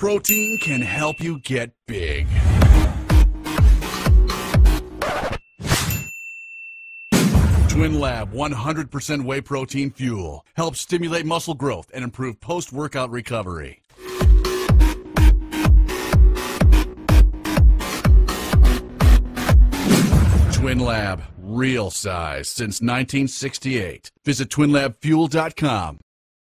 protein can help you get big. Twinlab 100% whey protein fuel helps stimulate muscle growth and improve post workout recovery. Twinlab, real size since 1968. Visit twinlabfuel.com